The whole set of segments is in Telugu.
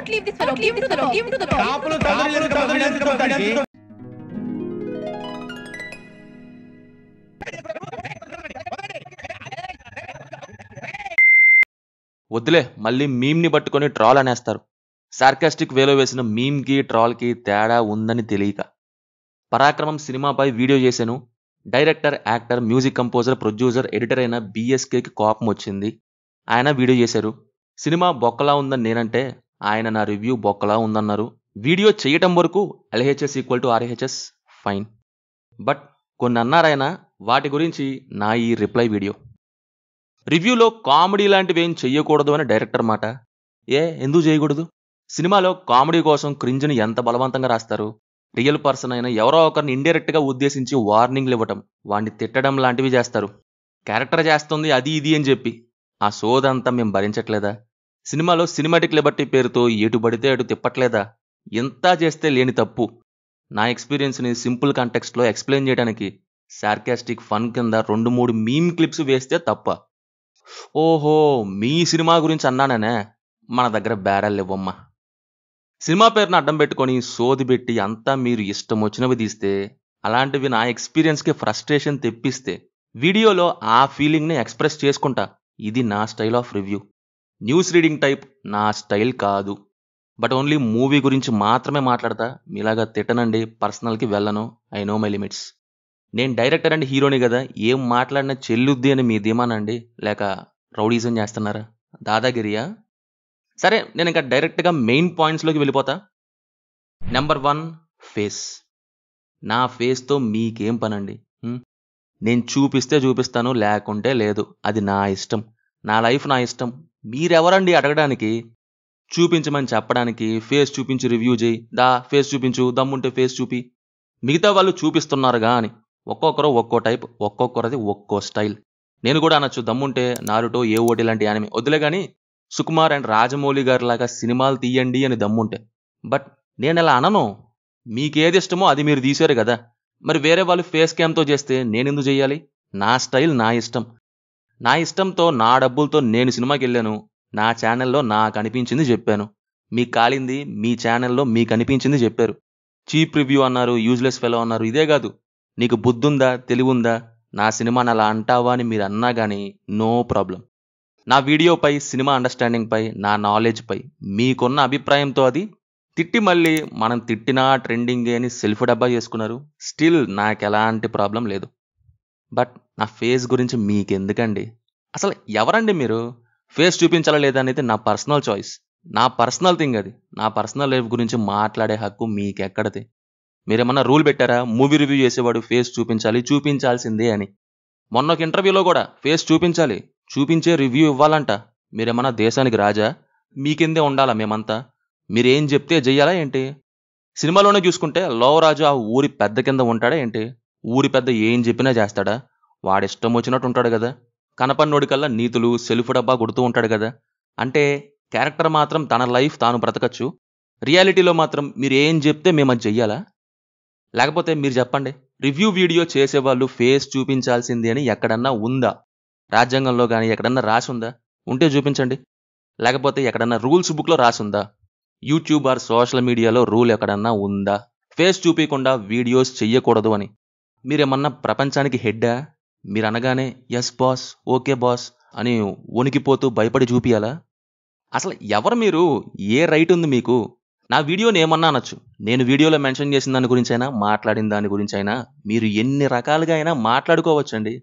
Don't leave this fellow. Give him to the law. Give him to the law. కాపులు తగులు ఎందుకు వీడానికి? వద్దులే మళ్ళీ మీమ్ని పట్టుకొని ట్రాల్ అనేస్తారు సార్కాస్టిక్ వేలో వేసిన మీమ్కి ట్రాల్కి తేడా ఉందని తెలియక పరాక్రమం సినిమాపై వీడియో చేశాను director actor music composer producer editor అయిన బిఎస్కేకి కోపం వచ్చింది ఆయన వీడియో చేశారు సినిమా బొక్కలా ఉందని నేనంటే ఆయన నా రివ్యూ బొక్కలా ఉందన్నారు. వీడియో చేయటం వరకు LHS equal to RHS fine. But కొన్ని అన్నారాయన వాటి గురించి నా ఈ రిప్లై వీడియో. రివ్యూలో కామెడీ లాంటివి ఏం చెయ్యకూడదు అని డైరెక్టర్ మాట. ఏ ఎందుకు చేయకూడదు? సినిమాలో కామెడీ కోసం క్రింజ్ని ఎంత బలవంతంగా రాస్తారు? రియల్ పర్సన్ అయినా ఎవరో ఒకరిని ఇండైరెక్ట్గా ఉద్దేశించి వార్నింగ్లు ఇవ్వటం వాడిని తిట్టడం లాంటివి చేస్తారు. క్యారెక్టర్ చేస్తుంది అది ఇది అని చెప్పి. ఆ సోదంతా మేము భరించట్లేదా? సినిమాలో సినిమాటిక్ లిబర్టీ పేరుతో ఎటు పడితే అటు తిప్పట్లేదా? ఎంత చేస్తే లేని తప్పు. నా ఎక్స్పీరియన్స్ని సింపుల్ కాంటెక్స్ట్లో ఎక్స్ప్లెయిన్ చేయడానికి సార్కాస్టిక్ ఫన్ కింద రెండు మూడు మీమ్ క్లిప్స్ వేస్తే తప్ప. ఓహో మీ సినిమా గురించి అన్నాననే? మన దగ్గర బ్యారల్ ఇవ్వమ్మా. సినిమా పేరును అడ్డం పెట్టుకొని సోది పెట్టి అంతా మీరు ఇష్టం వచ్చినవి తీస్తే అలాంటివి నా ఎక్స్పీరియన్స్కి ఫ్రస్ట్రేషన్ తెప్పిస్తే వీడియోలో ఆ ఫీలింగ్ని ఎక్స్ప్రెస్ చేసుకుంటా. ఇది నా style of review news reading type నా స్టైల్ కాదు. బట్ ఓన్లీ మూవీ గురించి మాత్రమే మాట్లాడతా. మీలాగా తిట్టనండి పర్సనల్కి వెళ్ళను. I know my limits. నేను డైరెక్టర్ అండ్ హీరోని కదా ఏం మాట్లాడినా చెల్లుద్ది అని మీ ధీమానండి. లేక రౌడీజం చేస్తున్నారా? దాదాగిరియా? సరే నేను ఇంకా డైరెక్ట్గా మెయిన్ పాయింట్స్లోకి వెళ్ళిపోతా. Number one face. నా ఫేస్తో మీకేం పనండి? నేను చూపిస్తే చూపిస్తాను లేకుంటే లేదు. అది నా ఇష్టం. నా లైఫ్ నా ఇష్టం. మీరెవరండి అడగడానికి? చూపించమని చెప్పడానికి ఫేస్ చూపించి రివ్యూ చేయి. దా ఫేస్ చూపించు. దమ్ముంటే ఫేస్ చూపి. మిగతా వాళ్ళు చూపిస్తున్నారుగా అని. ఒక్కొక్కరు ఒక్కో టైప్ ఒక్కొక్కరిది ఒక్కో స్టైల్. నేను కూడా అనొచ్చు దమ్ముంటే నారుటో ఏ ఓటి లాంటి యానిమే వదిలే కానీ సుకుమార్ అండ్ రాజమౌళి గారి లాగా సినిమాలు తీయండి అని దమ్ముంటే. బట్ నేను ఇలా అనను. మీకేది ఇష్టమో అది మీరు తీశారు కదా. మరి వేరే వాళ్ళు ఫేస్ క్యామ్తో చేస్తే నేనెందుకు చేయాలి? నా స్టైల్ నా ఇష్టం. నా ఇష్టంతో నా డబ్బులతో నేను సినిమాకి వెళ్ళాను నా ఛానల్లో నాకు అనిపించింది చెప్పాను. మీకు కాలింది మీ ఛానల్లో మీకు అనిపించింది చెప్పారు. చీప్ రివ్యూ అన్నారు యూజ్లెస్ ఫెలో అన్నారు ఇదే కాదు. నీకు బుద్ధుందా తెలివుందా? నా సినిమాని అలా అంటావా అని మీరు అన్నా కానీ నో ప్రాబ్లం. నా వీడియోపై సినిమా అండర్స్టాండింగ్పై నా నాలెడ్జ్పై మీకున్న అభిప్రాయంతో అది. తిట్టి మళ్ళీ మనం తిట్టినా ట్రెండింగ్ అని సెల్ఫ్ డబ్బా చేసుకున్నారు. స్టిల్ నాకు ఎలాంటి ప్రాబ్లం లేదు. బట్ నా ఫేస్ గురించి మీకెందుకండి? అసలు ఎవరండి మీరు? ఫేస్ చూపించాలా లేదా అనేది నా పర్సనల్ చాయిస్. నా పర్సనల్ థింగ్ అది. నా పర్సనల్ లైఫ్ గురించి మాట్లాడే హక్కు మీకెక్కడది? మీరేమన్నా రూల్ పెట్టారా? మూవీ రివ్యూ చేసేవాడు ఫేస్ చూపించాలి చూపించాల్సిందే అని. మొన్న ఒక ఇంటర్వ్యూలో కూడా ఫేస్ చూపించాలి చూపించే రివ్యూ ఇవ్వాలంట. మీరేమన్నా దేశానికి రాజా? మీకిందే ఉండాలా మేమంతా? మీరేం చెప్తే చెయ్యాలా ఏంటి? సినిమాలోనే చూసుకుంటే లోవరాజు ఆ ఊరి పెద్ద కింద ఉంటాడా ఏంటి? ఊరి పెద్ద ఏం చెప్పినా చేస్తాడా? వాడిష్టం వచ్చినట్టు ఉంటాడు కదా. కనపన్నోడి కల్లా నీతులు సెల్ఫ్ డబ్బా కొడుతూ ఉంటాడు కదా. అంటే క్యారెక్టర్ మాత్రం తన లైఫ్ తాను బ్రతకచ్చు. రియాలిటీలో మాత్రం మీరు ఏం చెప్తే మేము అది చెయ్యాలా? లేకపోతే మీరు చెప్పండి. రివ్యూ వీడియో చేసేవాళ్ళు ఫేస్ చూపించాల్సింది అని ఎక్కడన్నా ఉందా? రాజ్యాంగంలో కానీ ఎక్కడన్నా రాసి ఉందా ఉంటే చూపించండి. లేకపోతే ఎక్కడన్నా రూల్స్ బుక్లో రాసుందా? యూట్యూబ్ ఆర్ సోషల్ మీడియాలో రూల్ ఎక్కడన్నా ఉందా? ఫేస్ చూపించకుండా వీడియోస్ చెయ్యకూడదు అని. మీరేమన్నా ప్రపంచానికి హెడ్డా? మీరు అనగానే ఎస్ బాస్ ఓకే బాస్ అని వణికిపోతూ భయపడి చూపియాలా? అసలు ఎవరు మీరు? ఏ రైట్ ఉంది మీకు? నా వీడియోని ఏమన్నా అనొచ్చు? నేను వీడియోలో మెన్షన్ చేసిన దాని గురించి అయినా మాట్లాడిన దాని గురించి అయినా మీరు ఎన్ని రకాలుగా అయినా మాట్లాడుకోవచ్చండి.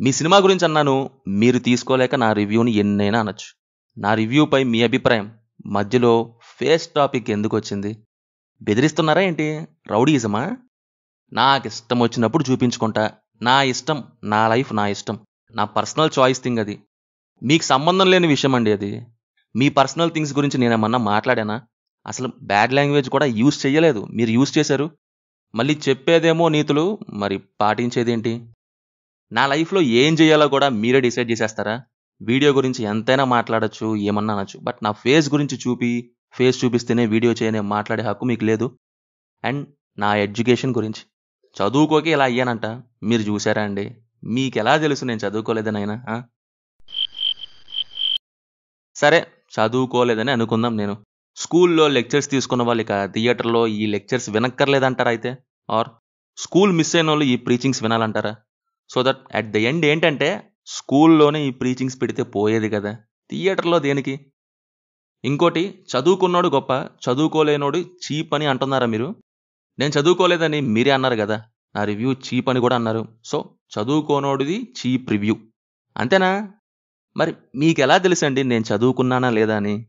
మీ సినిమా గురించి అన్నాను మీరు తీసుకోలేక నా రివ్యూని ఎన్నైనా అనొచ్చు. నా రివ్యూపై మీ అభిప్రాయం. మధ్యలో ఫేస్ టాపిక్ ఎందుకు వచ్చింది? బెదిరిస్తున్నారా ఏంటి? రౌడీజమా? నాకు ఇష్టం వచ్చినప్పుడు చూపించుకుంటా. నా ఇష్టం నా లైఫ్ నా ఇష్టం. నా పర్సనల్ చాయిస్ థింగ్ అది. మీకు సంబంధం లేని విషయం అండి అది. మీ పర్సనల్ థింగ్స్ గురించి నేనేమన్నా మాట్లాడానా? అసలు బ్యాడ్ లాంగ్వేజ్ కూడా యూజ్ చేయలేదు మీరు యూజ్ చేశారు. మళ్ళీ చెప్పేదేమో నీతులు మరి పాటించేదేంటి? నా లైఫ్లో ఏం చేయాలో కూడా మీరే డిసైడ్ చేసేస్తారా? వీడియో గురించి ఎంతైనా మాట్లాడొచ్చు ఏమన్నా అనొచ్చు. బట్ నా ఫేస్ గురించి చూపి ఫేస్ చూపిస్తేనే వీడియో చేయనే మాట్లాడే హక్కు మీకు లేదు. అండ్ నా ఎడ్యుకేషన్ గురించి. చదువుకోకే ఇలా అయ్యానంట. మీరు చూసారా అండి? మీకు ఎలా తెలుసు నేను చదువుకోలేదనైనా ఆ? సరే చదువుకోలేదని అనుకుందాం నేను. స్కూల్లో లెక్చర్స్ తీసుకున్న వాళ్ళు ఇక థియేటర్లో ఈ లెక్చర్స్ వినక్కర్లేదంటారా అయితే? ఆర్ స్కూల్ మిస్ అయిన వాళ్ళు ఈ preachings వినాలంటారా? So that at the end ఏంటంటే స్కూల్లోనే ఈ ప్రీచింగ్స్ పెడితే పోయేది కదా. థియేటర్లో దేనికి? ఇంకోటి చదువుకున్నోడు గొప్ప చదువుకోలేనోడు చీప్ అని అంటున్నారా మీరు? నేను చదువుకోలేదని మీరే అన్నారు కదా. నా రివ్యూ చీప్ అని కూడా అన్నారు. సో చదువుకోనోడిది చీప్ రివ్యూ. అంతేనా? మరి మీకు ఎలా తెలుసండి నేను చదువుకున్నానా లేదా అని?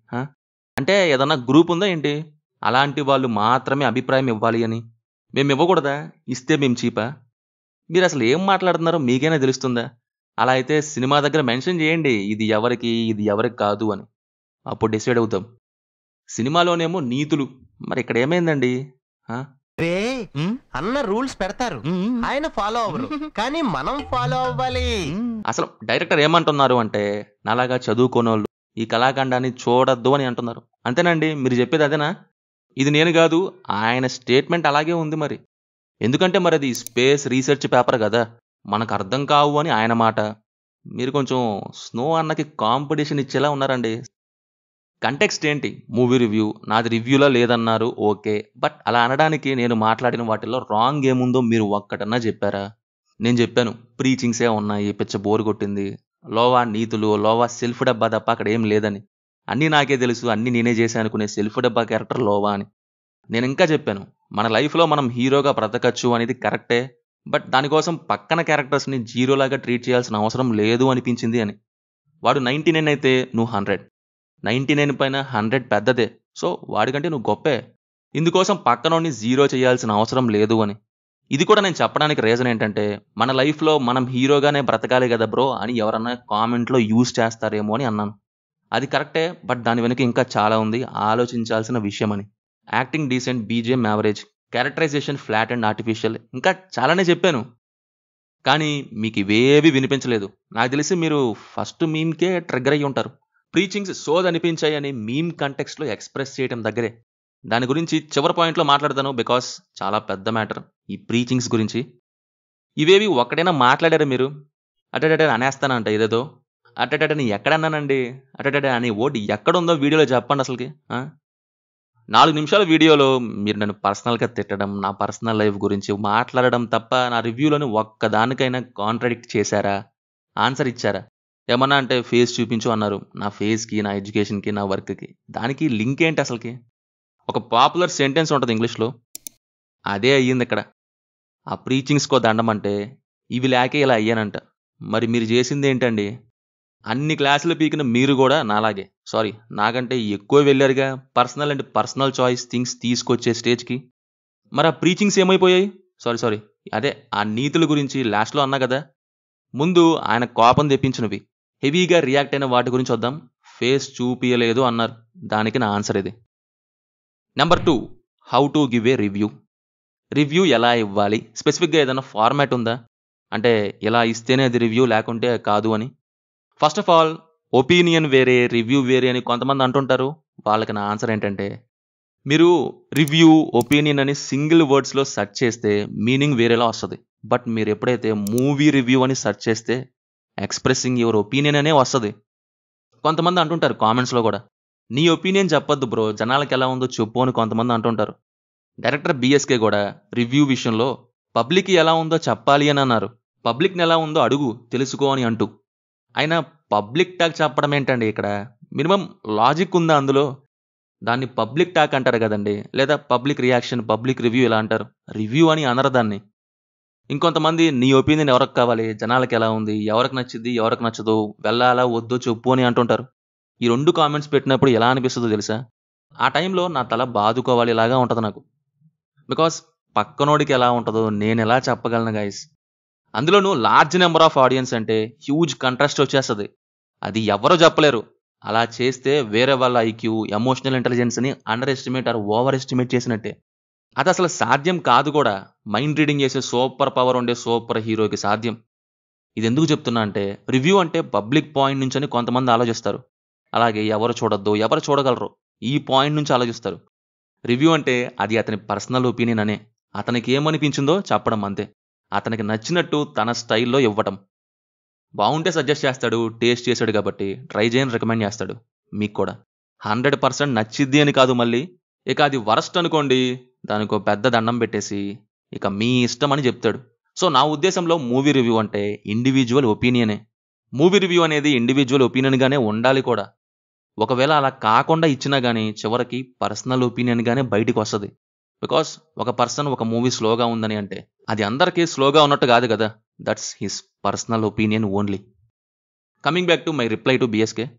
అంటే ఏదన్నా గ్రూప్ ఉందా ఏంటి? అలాంటి వాళ్ళు మాత్రమే అభిప్రాయం ఇవ్వాలి అని. మేము ఇవ్వకూడదా? ఇస్తే మేము చీపా? మీరు అసలు ఏం మాట్లాడుతున్నారో మీకైనా తెలుస్తుందా? అలా అయితే సినిమా దగ్గర మెన్షన్ చేయండి. ఇది ఎవరికి ఇది ఎవరికి కాదు అని. అప్పుడు డిసైడ్ అవుతాం. సినిమాలోనేమో నీతులు. మరి ఇక్కడ ఏమైందండి? రే అన్న రూల్స్ పెడతారు. ఆయన ఫాలో అవ్వరు. కానీ మనం ఫాలో అవ్వాలి. అసలు డైరెక్టర్ ఏమంటున్నారు అంటే నాలాగా చదువుకోనోళ్ళు ఈ కళాఖండాన్ని చూడొద్దు అని అంటున్నారు. అంతేనండి మీరు చెప్పేది అదేనా? ఇది నేను కాదు ఆయన స్టేట్మెంట్ అలాగే ఉంది మరి. ఎందుకంటే మరి అది స్పేస్ రీసెర్చ్ పేపర్ కదా. మనకు అర్థం కావు అని ఆయన మాట. మీరు కొంచెం స్నో అన్నకి కాంపిటీషన్ ఇచ్చేలా ఉన్నారండి. కంటెక్స్ట్ ఏంటి? మూవీ రివ్యూ నాది రివ్యూలో లేదన్నారు. ఓకే బట్ అలా అనడానికి నేను మాట్లాడిన వాటిలో రాంగ్ ఏముందో మీరు ఒక్కటన్నా చెప్పారా? నేను చెప్పాను ప్రీచింగ్సే ఉన్నాయి పిచ్చ బోరు కొట్టింది. లోవా నీతులు లోవా సెల్ఫ్ డబ్బా తప్ప అక్కడ ఏం లేదని. అన్నీ నాకే తెలుసు అన్నీ నేనే చేశాను అనుకునే సెల్ఫ్ డబ్బా క్యారెక్టర్ లోవా అని. నేను ఇంకా చెప్పాను మన లైఫ్లో మనం హీరోగా బ్రతకచ్చు అనేది కరెక్టే బట్ దానికోసం పక్కన క్యారెక్టర్స్ని జీరోలాగా ట్రీట్ చేయాల్సిన అవసరం లేదు అనిపించింది అని. వాడు నైంటీ నైన్ అయితే నువ్వు హండ్రెడ్ నైంటీ నైన్ పైన హండ్రెడ్ పెద్దదే. సో వాడికంటే నువ్వు గొప్పే. ఇందుకోసం పక్కనోడిని జీరో చేయాల్సిన అవసరం లేదు అని. ఇది కూడా నేను చెప్పడానికి రీజన్ ఏంటంటే మన లైఫ్లో మనం హీరోగానే బ్రతకాలి కదా బ్రో అని ఎవరన్నా కామెంట్లో యూజ్ చేస్తారేమో అని అన్నాను. అది కరెక్టే బట్ దాని వెనుక ఇంకా చాలా ఉంది. ఆలోచించాల్సిన విషయం అని. Acting decent BGM average characterisation flat and artificial. ఇంకా చాలానే చెప్పాను. కానీ మీకు ఇవేవి వినిపించలేదు. నాకు తెలిసి మీరు ఫస్ట్ మీమ్కే ట్రిగ్గర్ అయ్యి ఉంటారు. ప్రీచింగ్స్ సోద్ అనిపించాయని మీమ్ కంటెక్స్ట్లో ఎక్స్ప్రెస్ చేయడం దగ్గరే. దాని గురించి చివరి పాయింట్లో మాట్లాడతాను బికాస్ చాలా పెద్ద మ్యాటర్ ఈ ప్రీచింగ్స్ గురించి. ఇవేవి ఒక్కడైనా మాట్లాడారా మీరు? అటటట అనేస్తానంట ఇదేదో అటటని ఎక్కడన్నానండి? అటటట అనే ఓటు ఎక్కడుందో వీడియోలో చెప్పండి అసలుకి నాలుగు నిమిషాల వీడియోలో మీరు నన్ను పర్సనల్గా తిట్టడం నా పర్సనల్ లైఫ్ గురించి మాట్లాడడం తప్ప నా రివ్యూలోని ఒక్కదానికైనా కాంట్రడిక్ట్ చేశారా? ఆన్సర్ ఇచ్చారా? ఏమన్నా అంటే ఫేస్ చూపించు అన్నారు. నా ఫేస్కి నా ఎడ్యుకేషన్కి నా వర్క్కి దానికి లింక్ ఏంటి అసలుకి? ఒక పాపులర్ సెంటెన్స్ ఉంటుంది ఇంగ్లీష్లో అదే అయ్యింది ఇక్కడ. ఆ ప్రీచింగ్స్కో దండం అంటే ఇవి లేకే ఇలా అయ్యానంట. మరి మీరు చేసింది ఏంటండి? అన్ని క్లాసులు పీకిన మీరు కూడా నాలాగే. సారీ నాకంటే ఎక్కువ వెళ్ళారుగా. Personal and personal choice things తీసుకొచ్చే స్టేజ్కి మరి ఆ ప్రీచింగ్స్ ఏమైపోయాయి? సారీ సారీ అదే ఆ నీతుల గురించి లాస్ట్లో అన్నా కదా. ముందు ఆయన కోపం తెప్పించినవి. హెవీగా రియాక్ట్ అయిన వాటి గురించి వద్దాం ఫేస్ చూపియలేదు అన్నారు. దానికి నా ఆన్సర్ ఇది. Number two how to give a review. Review ఎలా ఇవ్వాలి? స్పెసిఫిక్గా ఏదైనా ఫార్మాట్ ఉందా? అంటే ఇలా ఇస్తేనే అది రివ్యూ లేకుంటే కాదు అని. ఫస్ట్ ఆఫ్ ఆల్ ఒపీనియన్ వేరే రివ్యూ వేరే అని కొంతమంది అంటుంటారు. వాళ్ళకి నా ఆన్సర్ ఏంటంటే మీరు రివ్యూ ఒపీనియన్ అని సింగిల్ వర్డ్స్లో సెర్చ్ చేస్తే మీనింగ్ వేరేలా వస్తుంది. బట్ మీరు ఎప్పుడైతే మూవీ రివ్యూ అని సెర్చ్ చేస్తే ఎక్స్ప్రెసింగ్ యువర్ ఒపీనియన్ అనే వస్తుంది. కొంతమంది అంటుంటారు కామెంట్స్లో కూడా నీ ఒపీనియన్ చెప్పొద్దు బ్రో జనాలకు ఎలా ఉందో చెప్పు అని కొంతమంది అంటుంటారు. డైరెక్టర్ బిఎస్కే కూడా రివ్యూ విషయంలో పబ్లిక్ ఎలా ఉందో చెప్పాలి అని అన్నారు. పబ్లిక్ని ఎలా ఉందో అడుగు తెలుసుకో అని అంటూ. అయినా పబ్లిక్ టాక్ చెప్పడం ఏంటండి ఇక్కడ? మినిమం లాజిక్ ఉందా అందులో? దాన్ని పబ్లిక్ టాక్ అంటారు కదండి లేదా పబ్లిక్ రియాక్షన్ పబ్లిక్ రివ్యూ ఇలా అంటారు? రివ్యూ అని అనరు దాన్ని. ఇంకొంతమంది నీ ఒపీనియన్ ఎవరికి కావాలి? జనాలకి ఎలా ఉంది? ఎవరికి నచ్చింది? ఎవరికి నచ్చదు? వెళ్ళాలా? వద్దు? చెప్పు అని అంటుంటారు. ఈ రెండు కామెంట్స్ పెట్టినప్పుడు ఎలా అనిపిస్తుందో తెలుసా? ఆ టైంలో నా తల బాదుకోవాలి ఇలాగా ఉంటుంది నాకు. బికాస్ పక్కనోడికి ఎలా ఉంటుందో నేను ఎలా చెప్పగలను గైస్ అందులోనూ లార్జ్ నెంబర్ ఆఫ్ ఆడియన్స్ అంటే హ్యూజ్ కంట్రాస్ట్ వచ్చేస్తుంది. అది ఎవరో చెప్పలేరు. అలా చేస్తే వేరే వాళ్ళ ఐక్యూ ఎమోషనల్ ఇంటెలిజెన్స్ని underestimate or overestimate చేసినట్టే. అది అసలు సాధ్యం కాదు కూడా. మైండ్ రీడింగ్ చేసే సూపర్ పవర్ ఉండే సూపర్ హీరోకి సాధ్యం. ఇది ఎందుకు చెప్తున్నా అంటే రివ్యూ అంటే పబ్లిక్ పాయింట్ నుంచి అని కొంతమంది ఆలోచిస్తారు. అలాగే ఎవరు చూడొద్దు ఎవరు చూడగలరు ఈ పాయింట్ నుంచి ఆలోచిస్తారు. రివ్యూ అంటే అది అతని పర్సనల్ ఒపీనియన్ అనే. అతనికి ఏమనిపించిందో చెప్పడం అంతే. అతనికి నచ్చినట్టు తన స్టైల్లో ఇవ్వటం. బాగుంటే సజెస్ట్ చేస్తాడు టేస్ట్ చేశాడు కాబట్టి ట్రై చేయని రికమెండ్ చేస్తాడు. మీకు కూడా. హండ్రెడ్ పర్సెంట్ నచ్చిద్ది అని కాదు మళ్ళీ. ఇక అది వరస్ట్ అనుకోండి. దానికి పెద్ద దండం పెట్టేసి ఇక మీ ఇష్టం అని చెప్తాడు. సో నా ఉద్దేశంలో మూవీ రివ్యూ అంటే ఇండివిజువల్ ఒపీనియనే. మూవీ రివ్యూ అనేది ఇండివిజువల్ ఒపీనియన్గానే ఉండాలి కూడా. ఒకవేళ అలా కాకుండా ఇచ్చినా కానీ చివరికి పర్సనల్ ఒపీనియన్గానే బయటికి వస్తుంది బికాస్ ఒక పర్సన్ ఒక మూవీ స్లోగా ఉందని అంటే అది అందరికీ స్లోగా ఉన్నట్టు కాదు కదా. That's his personal opinion only. Coming back to my reply to BSK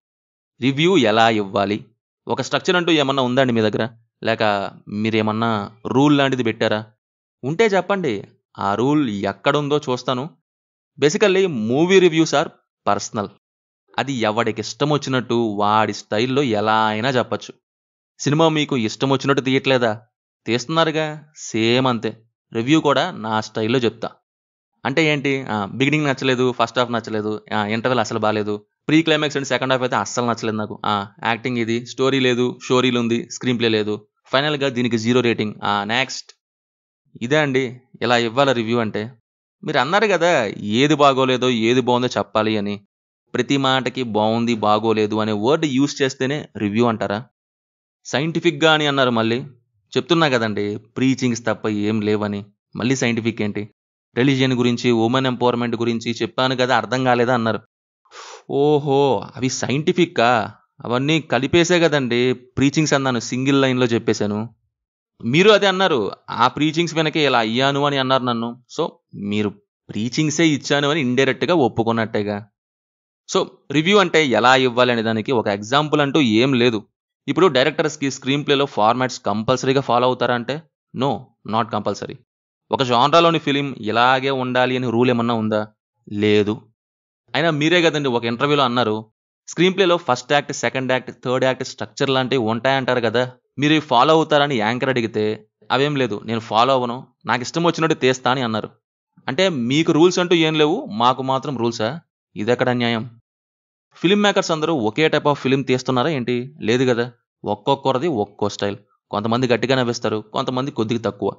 review ఎలా ఇవ్వాలి? ఒక స్ట్రక్చర్ అంటూ ఏమన్నా ఉందండి మీ దగ్గర? లేక మీరేమన్నా రూల్ లాంటిది పెట్టారా? ఉంటే చెప్పండి. ఆ రూల్ ఎక్కడుందో చూస్తాను. Basically movie reviews are personal. అది ఎవడికి ఇష్టం వచ్చినట్టు వాడి స్టైల్లో ఎలా అయినా చెప్పచ్చు. సినిమా మీకు ఇష్టం వచ్చినట్టు తీయట్లేదా? తీస్తున్నారుగా సేమ్ అంతే. రివ్యూ కూడా నా స్టైల్లో చెప్తా. అంటే ఏంటి? బిగినింగ్ నచ్చలేదు ఫస్ట్ హాఫ్ నచ్చలేదు ఇంటర్వెల్ అసలు బాగాలేదు pre climax and second half అయితే అస్సలు నచ్చలేదు నాకు. యాక్టింగ్ ఇది స్టోరీ లేదు స్టోరీలు ఉంది స్క్రీన్ ప్లే లేదు. ఫైనల్గా దీనికి జీరో రేటింగ్. నెక్స్ట్. ఇదే అండి. ఇలా ఇవ్వాలి రివ్యూ అంటే? మీరు అన్నారు కదా ఏది బాగోలేదో ఏది బాగుందో చెప్పాలి అని. ప్రతి మాటకి బాగుంది బాగోలేదు అనే వర్డ్ యూస్ చేస్తేనే రివ్యూ అంటారా? సైంటిఫిక్గా అని అన్నారు మళ్ళీ. చెప్తున్నా కదండి ప్రీచింగ్స్ తప్ప ఏం లేవని. మళ్ళీ సైంటిఫిక్ ఏంటి? రిలీజియన్ గురించి ఉమెన్ ఎంపవర్మెంట్ గురించి చెప్పాను కదా అర్థం కాలేదా అన్నారు. ఓహో అవి సైంటిఫిక్కా? అవన్నీ కలిపేసే కదండి ప్రీచింగ్స్ అన్నాను సింగిల్ లైన్లో చెప్పేశాను. మీరు అదే అన్నారు ఆ ప్రీచింగ్స్ వెనకే ఇలా అయ్యాను అని అన్నారు నన్ను. సో మీరు ప్రీచింగ్సే ఇచ్చాను అని ఇండైరెక్ట్గా ఒప్పుకున్నట్టేగా. సో రివ్యూ అంటే ఎలా ఇవ్వాలి అనే దానికి ఒక ఎగ్జాంపుల్ అంటూ ఏం లేదు. ఇప్పుడు డైరెక్టర్స్కి స్క్రీన్ ప్లేలో ఫార్మాట్స్ కంపల్సరీగా ఫాలో అవుతారా అంటే నో నాట్ కంపల్సరీ ఒక జాన్రాలోని ఫిలిం ఇలాగే ఉండాలి అని రూల్ ఏమన్నా ఉందా? లేదు. అయినా మీరే కదండి ఒక ఇంటర్వ్యూలో అన్నారు స్క్రీన్ ప్లేలో first act second act third act structure లాంటివి ఉంటాయంటారు కదా. మీరు ఫాలో అవుతారని యాంకర్ అడిగితే అవేం లేదు నేను ఫాలో అవ్వను. నాకు ఇష్టం వచ్చినట్టు తీస్తా అని అన్నారు. అంటే మీకు రూల్స్ అంటూ ఏం లేవు మాకు మాత్రం రూల్సా ఇదెక్కడ అన్యాయం? ఫిలిం మేకర్స్ అందరూ ఒకే టైప్ ఆఫ్ ఫిలిం తీస్తున్నారా ఏంటి? లేదు కదా. ఒక్కొక్కరిది ఒక్కో స్టైల్ కొంతమంది గట్టిగా నవ్విస్తారు కొంతమంది కొద్దిగా తక్కువ.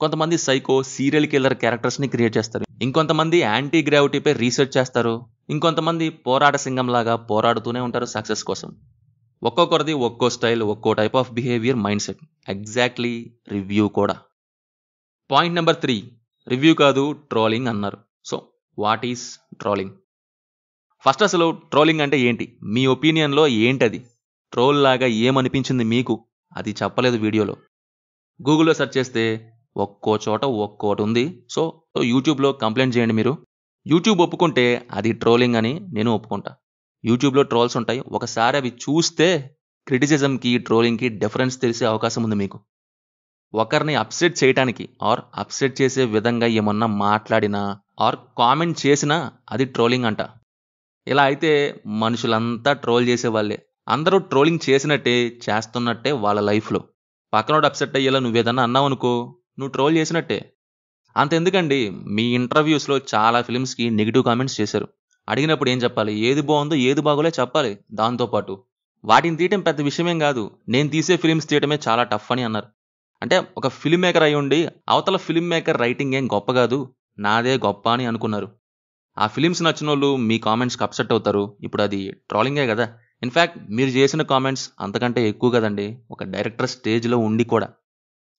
కొంతమంది సైకో సీరియల్ కిల్లర్ క్యారెక్టర్స్ని క్రియేట్ చేస్తారు. ఇంకొంతమంది యాంటీ గ్రావిటీపై రీసెర్చ్ చేస్తారు. ఇంకొంతమంది పోరాట సింగంలాగా పోరాడుతూనే ఉంటారు సక్సెస్ కోసం. ఒక్కొక్కరిది ఒక్కో స్టైల్ ఒక్కో type of behaviour mindset exactly review కూడా. పాయింట్ నెంబర్ త్రీ రివ్యూ కాదు ట్రోలింగ్ అన్నారు. So what is trolling first అసలు ట్రోలింగ్ అంటే ఏంటి? మీ ఒపీనియన్లో ఏంటది? ట్రోల్ లాగా ఏమనిపించింది మీకు? అది చెప్పలేదు వీడియోలో. గూగుల్లో సెర్చ్ చేస్తే ఒక్కో చోట ఒక్కోటి ఉంది. సో యూట్యూబ్లో కంప్లైంట్ చేయండి మీరు. యూట్యూబ్ ఒప్పుకుంటే అది ట్రోలింగ్ అని నేను ఒప్పుకుంటా. యూట్యూబ్లో ట్రోల్స్ ఉంటాయి. ఒకసారి అవి చూస్తే క్రిటిసిజంకి ట్రోలింగ్కి డిఫరెన్స్ తెలిసే అవకాశం ఉంది మీకు. ఒకరిని అప్సెట్ చేయటానికి ఆర్ అప్సెట్ చేసే విధంగా ఏమన్నా మాట్లాడినా ఆర్ కామెంట్ చేసినా అది ట్రోలింగ్ అంట. ఇలా అయితే మనుషులంతా ట్రోల్ చేసేవాళ్ళే. అందరూ ట్రోలింగ్ చేసినట్టే చేస్తున్నట్టే వాళ్ళ లైఫ్లో. పక్కనోడు అప్సెట్ అయ్యేలా నువ్వేదన్నా అన్నావు అనుకో నువ్వు ట్రోల్ చేసినట్టే. అంతెందుకండి మీ ఇంటర్వ్యూస్లో చాలా ఫిల్మ్స్కి నెగిటివ్ కామెంట్స్ చేశారు. అడిగినప్పుడు ఏం చెప్పాలి? ఏది బాగుందో ఏది బాగోలే చెప్పాలి. దాంతోపాటు వాటిని తీయటం పెద్ద విషయమేం కాదు. నేను తీసే ఫిలిమ్స్ తీయటమే చాలా టఫ్ అని అన్నారు. అంటే ఒక ఫిల్మ్ మేకర్ అయి ఉండి అవతల ఫిల్మ్ మేకర్ రైటింగ్ ఏం గొప్ప కాదు నాదే గొప్ప అని అనుకున్నారు. ఆ ఫిలిమ్స్ నచ్చిన వాళ్ళు మీ కామెంట్స్కి అప్సెట్ అవుతారు. ఇప్పుడు అది ట్రాలింగే కదా. ఇన్ఫ్యాక్ట్ మీరు చేసిన కామెంట్స్ అంతకంటే ఎక్కువ కదండి ఒక డైరెక్టర్ స్టేజ్లో ఉండి కూడా.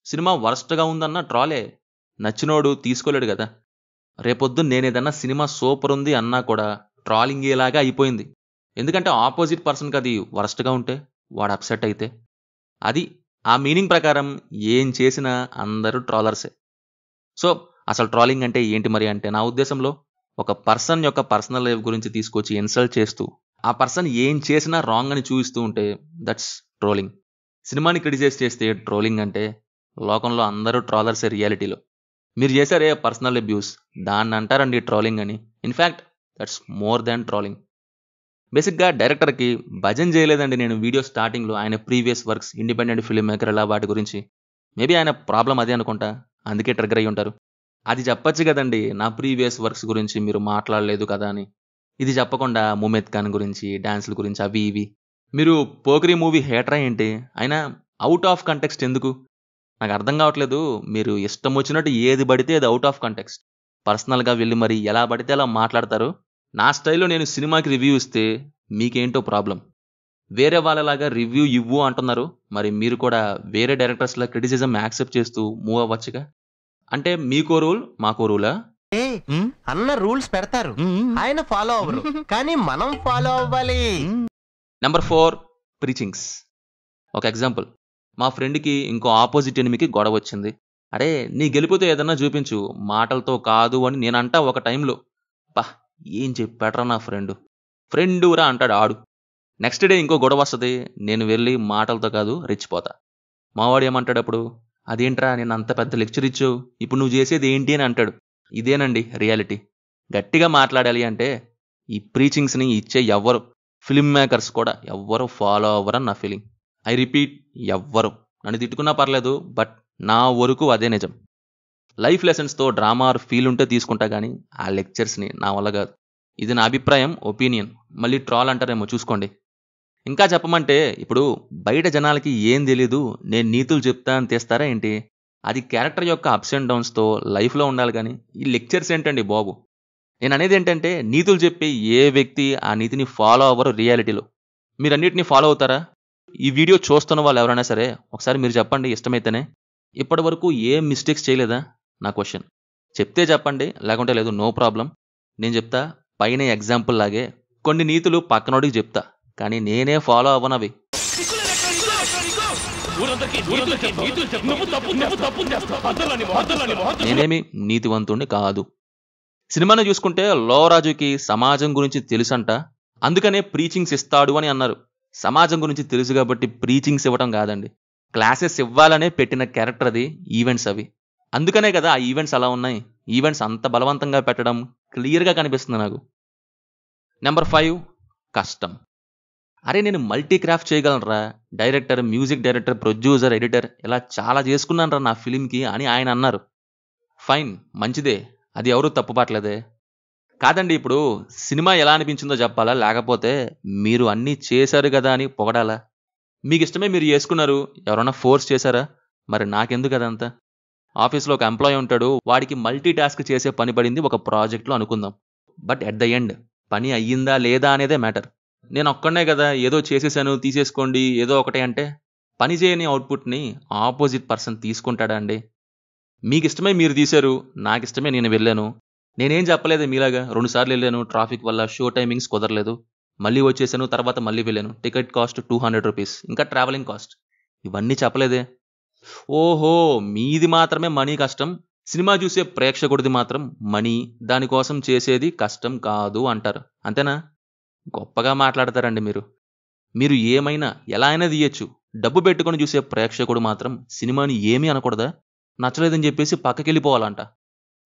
సినిమా వరస్ట్గా ఉందన్న ట్రాలే. నచ్చినోడు తీసుకోలేడు కదా. రేపొద్దు నేనేదన్నా సినిమా సూపర్ ఉంది అన్నా కూడా ట్రాలింగ్ ఏలాగా అయిపోయింది. ఎందుకంటే ఆపోజిట్ పర్సన్కి అది వరస్ట్గా ఉంటే వాడు అప్సెట్ అయితే. అది ఆ మీనింగ్ ప్రకారం ఏం చేసినా అందరూ ట్రాలర్సే. సో అసలు ట్రాలింగ్ అంటే ఏంటి మరి అంటే నా ఉద్దేశంలో ఒక పర్సన్ యొక్క పర్సనల్ లైఫ్ గురించి తీసుకొచ్చి ఇన్సల్ట్ చేస్తూ ఆ పర్సన్ ఏం చేసినా రాంగ్ అని చూపిస్తూ ఉంటే దట్స్ ట్రోలింగ్. సినిమాని క్రిటిసైజ్ చేస్తే ట్రోలింగ్ అంటే లోకంలో అందరూ ట్రాలర్సే రియాలిటీలో. మీరు చేశారే పర్సనల్ అబ్యూస్. దాన్ని అంటారండి ట్రోలింగ్ అని. In fact that's more than trolling బేసిక్గా డైరెక్టర్కి భజన్ చేయలేదండి నేను వీడియో స్టార్టింగ్లో ఆయన previous works independent film maker ఇలా వాటి గురించి. మేబీ ఆయన ప్రాబ్లం అదే అనుకుంటా. అందుకే ట్రిగర్ అయ్యి ఉంటారు. అది చెప్పచ్చు కదండి నా ప్రీవియస్ వర్క్స్ గురించి మీరు మాట్లాడలేదు కదా అని. ఇది చెప్పకుండా ముమేద్ ఖాన్ గురించి డాన్స్ల గురించి అవి ఇవి. మీరు పోకరి మూవీ హేటరా ఏంటి? అయినా అవుట్ ఆఫ్ కంటెక్స్ట్ ఎందుకు? నాకు అర్థం కావట్లేదు. మీరు ఇష్టం వచ్చినట్టు ఏది పడితే అది అవుట్ ఆఫ్ కంటెక్స్ట్ పర్సనల్గా వెళ్ళి మరి ఎలా పడితే అలా మాట్లాడతారు. నా స్టైల్లో నేను సినిమాకి రివ్యూ ఇస్తే మీకేంటో ప్రాబ్లం వేరే వాళ్ళలాగా రివ్యూ ఇవ్వు అంటున్నారు. మరి మీరు కూడా వేరే డైరెక్టర్స్ల క్రిటిసిజం యాక్సెప్ట్ చేస్తూ మూవ్ అవ్వచ్చుగా? అంటే మీకో రూల్ మాకో రూలా అన్న రూల్స్ పెడతారు. ఆయన ఫాలో అవ్వరు. కానీ మనం ఫాలో అవ్వాలి. నెంబర్ ఫోర్ ప్రీచింగ్స్ ఒక ఎగ్జాంపుల్ మా ఫ్రెండ్కి ఇంకో ఆపోజిట్ ఎనిమికి గొడవ వచ్చింది అరే నీ గెలిపితే ఏదన్నా చూపించు. మాటలతో కాదు అని నేనంటా ఒక టైంలో. పా ఏం చెప్పాడ్రా నా ఫ్రెండ్? ఫ్రెండురా అంటాడు ఆడు. నెక్స్ట్ డే ఇంకో గొడవ వస్తుంది. నేను వెళ్ళి మాటలతో కాదు రెచ్చిపోతా మావాడు ఏమంటాడు అప్పుడు అదేంట్రా నేను అంత పెద్ద లెక్చర్ ఇచ్చావు? ఇప్పుడు నువ్వు చేసేది ఏంటి? అని అంటాడు. ఇదేనండి రియాలిటీ. గట్టిగా మాట్లాడాలి అంటే ఈ ప్రీచింగ్స్ని ఇచ్చే ఎవ్వరు ఫిల్మ్ మేకర్స్ కూడా ఎవ్వరు ఫాలో అవ్వరని నా ఫీలింగ్. ఐ రిపీట్ ఎవ్వరు. నన్ను తిట్టుకున్నా పర్లేదు బట్ నా వరకు అదే నిజం. లైఫ్ లెసన్స్తో డ్రామా ఆర్ ఫీల్ ఉంటే తీసుకుంటా కానీ ఆ లెక్చర్స్ని నా వల్ల కాదు. ఇది నా అభిప్రాయం ఒపీనియన్. మళ్ళీ ట్రాల్ అంటారేమో చూసుకోండి. ఇంకా చెప్పమంటే ఇప్పుడు బయట జనాలకి ఏం తెలీదు నేను నీతులు చెప్తా అని తెస్తారా ఏంటి? అది క్యారెక్టర్ యొక్క అప్స్ అండ్ డౌన్స్తో లైఫ్లో ఉండాలి కానీ ఈ లెక్చర్స్ ఏంటండి బాబు? నేను అనేది ఏంటంటే నీతులు చెప్పి ఏ వ్యక్తి ఆ నీతిని ఫాలో అవ్వరు రియాలిటీలో. మీరు ఫాలో అవుతారా? ఈ వీడియో చూస్తున్న వాళ్ళు ఎవరైనా సరే ఒకసారి మీరు చెప్పండి ఇష్టమైతేనే. ఇప్పటి వరకు ఏ మిస్టేక్స్ చేయలేదా? నా క్వశ్చన్ చెప్తే చెప్పండి లేకుంటే లేదు నో ప్రాబ్లం నేను చెప్తా పైన ఎగ్జాంపుల్ లాగే కొన్ని నీతులు పక్కనోడికి చెప్తా కానీ నేనే ఫాలో అవ్వనవి. నేనేమి నీతివంతుణ్ణి కాదు. సినిమాను చూసుకుంటే లోరాజుకి సమాజం గురించి తెలుసంట అందుకనే ప్రీచింగ్స్ ఇస్తాడు అని అన్నారు. సమాజం గురించి తెలుసు కాబట్టి ప్రీచింగ్స్ ఇవ్వటం కాదండి. క్లాసెస్ ఇవ్వాలనే పెట్టిన క్యారెక్టర్ అది ఈవెంట్స్ అవి. అందుకనే కదా ఆ ఈవెంట్స్ అలా ఉన్నాయి. ఈవెంట్స్ అంత బలవంతంగా పెట్టడం క్లియర్గా కనిపిస్తుంది నాకు. నెంబర్ ఫైవ్ కష్టం అరే నేను multi craft చేయగలనరా? Director music director producer editor ఇలా చాలా చేసుకున్నానరా నా ఫిలింకి అని ఆయన అన్నారు. ఫైన్ మంచిదే. అది ఎవరూ తప్పుపట్లేదే కాదండి ఇప్పుడు సినిమా ఎలా అనిపించిందో చెప్పాలా? లేకపోతే మీరు అన్నీ చేశారు కదా అని పొగడాలా? మీకు ఇష్టమే మీరు చేసుకున్నారు. ఎవరైనా ఫోర్స్ చేశారా? మరి నాకెందుకు అదంతా? ఆఫీస్లో ఒక ఎంప్లాయీ ఉంటాడు వాడికి మల్టీ టాస్క్ చేసే పని పడింది ఒక ప్రాజెక్ట్లో అనుకుందాం. బట్ ఎట్ ద ఎండ్ పని అయ్యిందా లేదా అనేదే మ్యాటర్. నేను ఒక్కడనే కదా ఏదో చేసేసాను తీసేసుకోండి ఏదో ఒకటే అంటే పని చేయని అవుట్పుట్ని ఆపోజిట్ పర్సన్ తీసుకుంటాడా అండి? మీకు ఇష్టమే మీరు తీశారు నాకు ఇష్టమే నేను వెళ్ళాను. నేనేం చెప్పలేదు మీలాగా. రెండుసార్లు వెళ్ళాను. ట్రాఫిక్ వల్ల షో టైమింగ్స్ కుదరలేదు. మళ్ళీ వచ్చేసాను తర్వాత మళ్ళీ వెళ్ళాను. Ticket cost two hundred rupees. ఇంకా ట్రావెలింగ్ కాస్ట్. ఇవన్నీ చెప్పలేదే. ఓహో! మీది మాత్రమే మనీ కష్టం. సినిమా చూసే ప్రేక్షకుడిది మాత్రం మనీ. దానికోసం చేసేది కష్టం కాదు అంటారు. అంతేనా? గొప్పగా మాట్లాడతారండి మీరు. మీరు ఏమైనా ఎలా అయినా తీయచ్చు. డబ్బు పెట్టుకొని చూసే ప్రేక్షకుడు మాత్రం సినిమాని ఏమీ అనకూడదా? నచ్చలేదని చెప్పేసి పక్కకెళ్ళిపోవాలంట.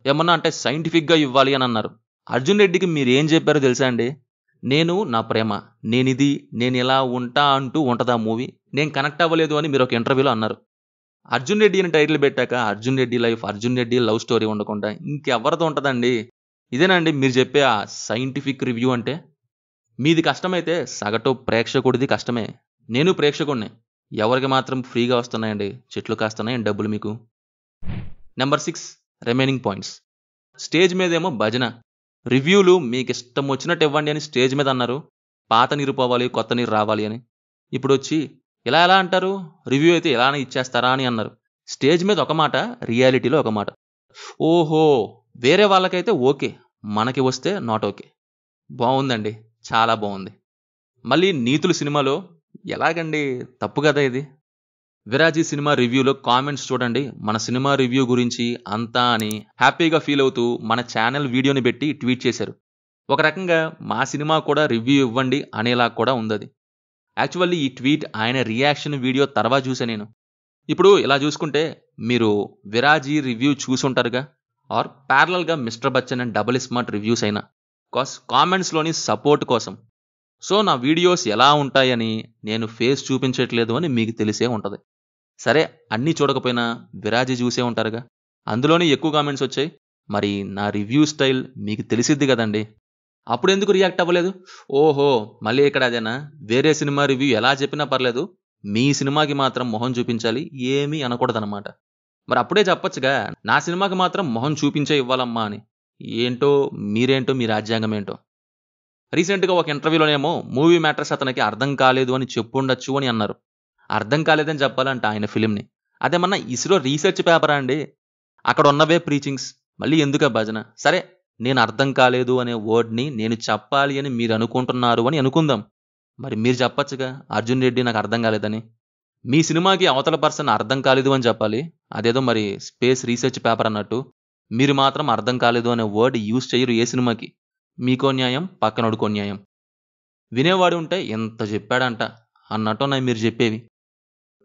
ఏమన్నా అంటే సైంటిఫిక్గా ఇవ్వాలి అని అన్నారు. అర్జున్ రెడ్డికి మీరు ఏం చెప్పారో తెలుసా అండి? నేను నా ప్రేమ నేనిది నేను ఇలా ఉంటా అంటూ ఉంటదా మూవీ? నేను కనెక్ట్ అవ్వలేదు అని మీరు ఒక ఇంటర్వ్యూలో అన్నారు. అర్జున్ రెడ్డి అని టైటిల్ పెట్టాక Arjun Reddy life Arjun Reddy love story ఉండకుండా ఇంకెవరితో ఉంటుందండి? ఇదేనండి మీరు చెప్పే ఆ సైంటిఫిక్ రివ్యూ అంటే? మీది కష్టమైతే సగటు ప్రేక్షకుడిది కష్టమే. నేను ప్రేక్షకుడిని ఎవరికి మాత్రం ఫ్రీగా వస్తున్నాయండి? చెట్లు కాస్తున్నాయి డబ్బులు మీకు. Number six. Remaining points stage మీదేమో భజన. రివ్యూలు మీకు ఇష్టం వచ్చినట్టు ఇవ్వండి అని స్టేజ్ మీద అన్నారు. పాత నీరు పోవాలి కొత్త నీరు రావాలి అని. ఇప్పుడు వచ్చి ఇలా ఎలా అంటారు? రివ్యూ అయితే ఇలానే ఇచ్చేస్తారా అని అన్నారు. స్టేజ్ మీద ఒక మాట రియాలిటీలో ఒక మాట. ఓహో వేరే వాళ్ళకైతే ఓకే. మనకి వస్తే నాట్ ఓకే బాగుందండి చాలా బాగుంది మళ్ళీ నీతులు సినిమాలో ఎలాగండి? తప్పు కదా ఇది. విరాజీ సినిమా రివ్యూలో కామెంట్స్ చూడండి. మన సినిమా రివ్యూ గురించి అంతా అని హ్యాపీగా ఫీల్ అవుతూ మన ఛానల్ వీడియోని పెట్టి ట్వీట్ చేశారు. ఒక రకంగా మా సినిమా కూడా రివ్యూ ఇవ్వండి అనేలా కూడా ఉంది యాక్చువల్లీ ఈ ట్వీట్ ఆయన రియాక్షన్ వీడియో తర్వాత చూసా నేను. ఇప్పుడు ఇలా చూసుకుంటే మీరు విరాజీ రివ్యూ చూసుంటారుగా? ఆర్ ప్యారలల్గా Mister Bachchan and Double Smart reviews అయినా? కాస్ కామెంట్స్లోని సపోర్ట్ కోసం. సో నా వీడియోస్ ఎలా ఉంటాయని నేను ఫేస్ చూపించట్లేదు అని మీకు తెలిసే ఉంటుంది. సరే అన్నీ చూడకపోయినా విరాజి చూసే ఉంటారుగా. అందులోనే ఎక్కువ కామెంట్స్ వచ్చాయి. మరి నా రివ్యూ స్టైల్ మీకు తెలిసిద్ది కదండి. అప్పుడు ఎందుకు రియాక్ట్ అవ్వలేదు? ఓహో మళ్ళీ ఇక్కడ అదేనా? వేరే సినిమా రివ్యూ ఎలా చెప్పినా పర్లేదు. మీ సినిమాకి మాత్రం మొహం చూపించాలి ఏమీ అనకూడదన్నమాట. మరి అప్పుడే చెప్పొచ్చుగా నా సినిమాకి మాత్రం మొహం చూపించే ఇవ్వాలమ్మా అని. ఏంటో మీరేంటో మీ రాజ్యాంగం ఏంటో. రీసెంట్గా ఒక ఇంటర్వ్యూలోనేమో మూవీ మ్యాటర్స్ అతనికి అర్థం కాలేదు అని చెప్పుండొచ్చు అని అన్నారు. అర్థం కాలేదని చెప్పాలంట ఆయన ఫిలింని. అదేమన్నా ఇస్రో రీసెర్చ్ పేపరా అండి? అక్కడ ఉన్నవే ప్రీచింగ్స్. మళ్ళీ ఎందుక భజన? సరే నేను అర్థం కాలేదు అనే వర్డ్ని నేను చెప్పాలి అని మీరు అనుకుంటున్నారు అని అనుకుందాం. మరి మీరు చెప్పొచ్చుగా? అర్జున్ రెడ్డి నాకు అర్థం కాలేదని. మీ సినిమాకి అవతల పర్సన్ అర్థం కాలేదు అని చెప్పాలి. అదేదో మరి స్పేస్ రీసెర్చ్ పేపర్ అన్నట్టు. మీరు మాత్రం అర్థం కాలేదు అనే వర్డ్ యూజ్ చేయరు ఏ సినిమాకి. మీకో న్యాయం పక్కనడుకో న్యాయం. వినేవాడు ఉంటే ఎంత చెప్పాడంట. అన్నట్టు ఉన్నాయి మీరు చెప్పేవి.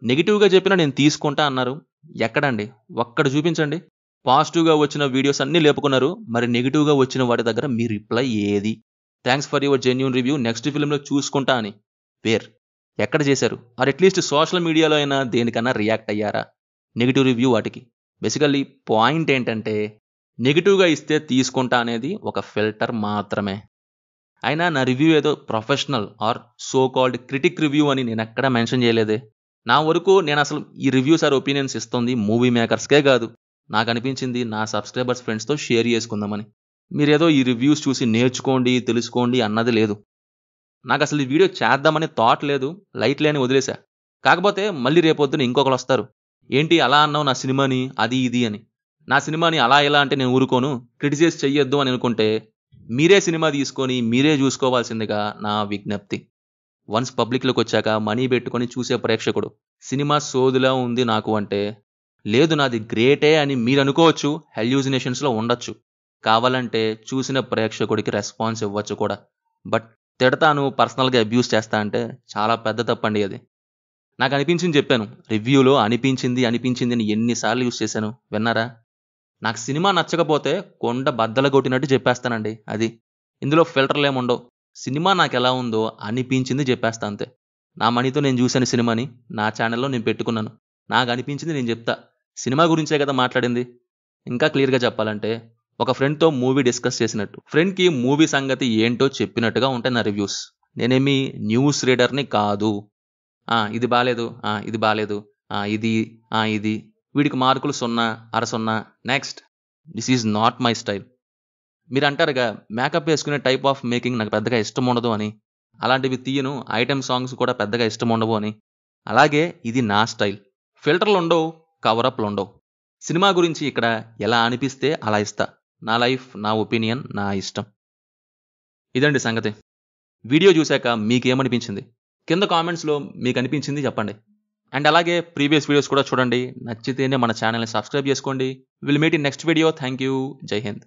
నెగిటివ్గా చెప్పినా నేను తీసుకుంటా అన్నారు. ఎక్కడండి? ఒక్కడ చూపించండి. పాజిటివ్గా వచ్చిన వీడియోస్ అన్నీ లేపుకున్నారు. మరి నెగిటివ్గా వచ్చిన వాటి దగ్గర మీ రిప్లై ఏది? Thanks for your genuine review. Next ఫిల్మ్లో చూసుకుంటా అని. వేర్ ఎక్కడ చేశారు? ఆర్ అట్లీస్ట్ సోషల్ మీడియాలో అయినా దేనికన్నా రియాక్ట్ అయ్యారా? నెగిటివ్ రివ్యూ వాటికి. బేసికల్లీ పాయింట్ ఏంటంటే నెగిటివ్గా ఇస్తే తీసుకుంటా అనేది ఒక ఫిల్టర్ మాత్రమే. అయినా నా రివ్యూ ఏదో professional or so called critic review అని నేను ఎక్కడా మెన్షన్ చేయలేదే. నా వరకు నేను అసలు ఈ రివ్యూస్ ఆర్ ఒపీనియన్స్ ఇస్తుంది మూవీ మేకర్స్కే కాదు. నాకు అనిపించింది నా సబ్స్క్రైబర్స్ ఫ్రెండ్స్తో షేర్ చేసుకుందామని. మీరేదో ఈ రివ్యూస్ చూసి నేర్చుకోండి తెలుసుకోండి అన్నది లేదు. నాకు అసలు ఈ వీడియో చేద్దామని థాట్ లేదు లైట్ లేని వదిలేశా కాకపోతే మళ్ళీ రేపొద్దున ఇంకొకరు వస్తారు. ఏంటి అలా అన్నావు నా సినిమాని అది ఇది అని. నా సినిమాని అలా ఎలా అంటే నేను ఊరుకోను క్రిటిసైజ్ చెయ్యొద్దు అని అనుకుంటే మీరే సినిమా తీసుకొని మీరే చూసుకోవాల్సిందిగా నా విజ్ఞప్తి. వన్స్ పబ్లిక్లోకి వచ్చాక మనీ పెట్టుకొని చూసే ప్రేక్షకుడు సినిమా సోదులా ఉంది నాకు అంటే లేదు నాది గ్రేటే అని మీరు అనుకోవచ్చు హెల్యూజినేషన్స్లో ఉండొచ్చు. కావాలంటే చూసిన ప్రేక్షకుడికి రెస్పాన్స్ ఇవ్వచ్చు కూడా. బట్ తిడతాను పర్సనల్గా అబ్యూస్ చేస్తా అంటే చాలా పెద్ద తప్పండి అది. నాకు అనిపించింది చెప్పాను రివ్యూలో అనిపించింది అనిపించింది అని ఎన్నిసార్లు యూస్ చేశాను. విన్నారా? నాకు సినిమా నచ్చకపోతే కొండ బద్దల కొట్టినట్టు చెప్పేస్తానండి అది. ఇందులో ఫిల్టర్లు ఏముండవు సినిమా నాకు ఎలా ఉందో అనిపించింది చెప్పేస్తా అంతే. నా మనీతో నేను చూశాను సినిమాని నా ఛానల్లో నేను పెట్టుకున్నాను. నాకు అనిపించింది నేను చెప్తా. సినిమా గురించే కదా మాట్లాడింది? ఇంకా క్లియర్గా చెప్పాలంటే ఒక ఫ్రెండ్తో మూవీ డిస్కస్ చేసినట్టు. ఫ్రెండ్కి మూవీ సంగతి ఏంటో చెప్పినట్టుగా ఉంటాయి నా రివ్యూస్. నేనేమి న్యూస్ రీడర్ని కాదు. ఇది బాగాలేదు ఇది బాగాలేదు ఇది ఇది. వీడికి మార్కులు సున్నా అర సున్నా. Next. This is not my style. మీరు అంటారుగా మేకప్ వేసుకునే టైప్ ఆఫ్ మేకింగ్ నాకు పెద్దగా ఇష్టం ఉండదు అని. అలాంటివి తీయను ఐటెం సాంగ్స్ కూడా పెద్దగా ఇష్టం ఉండవు అని. అలాగే ఇది నా స్టైల్ ఫిల్టర్లు ఉండవు కవరప్లు ఉండవు సినిమా గురించి ఇక్కడ ఎలా అనిపిస్తే అలా ఇస్తా. నా లైఫ్ నా ఒపీనియన్ నా ఇష్టం. ఇదండి సంగతి. వీడియో చూశాక మీకేమనిపించింది? కింద కామెంట్స్లో మీకు అనిపించింది చెప్పండి. అండ్ అలాగే ప్రీవియస్ వీడియోస్ కూడా చూడండి. నచ్చితేనే మన ఛానల్ని సబ్స్క్రైబ్ చేసుకోండి. Will meet in next video thank you Jai Hind